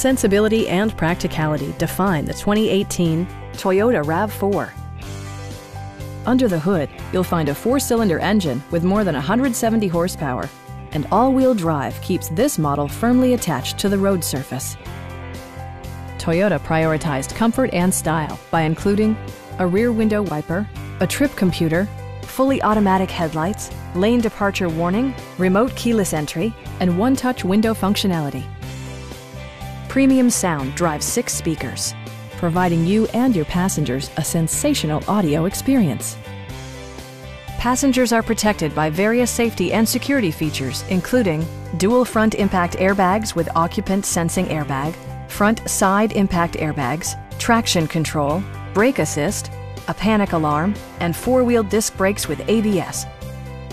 Sensibility and practicality define the 2018 Toyota RAV4. Under the hood, you'll find a four-cylinder engine with more than 170 horsepower, and all-wheel drive keeps this model firmly attached to the road surface. Toyota prioritized comfort and style by including a rear window wiper, a trip computer, fully automatic headlights, lane departure warning, remote keyless entry, and one-touch window functionality. Premium sound drives six speakers, providing you and your passengers a sensational audio experience. Passengers are protected by various safety and security features, including dual front impact airbags with occupant sensing airbag, front side impact airbags, traction control, brake assist, a panic alarm, and four-wheel disc brakes with ABS.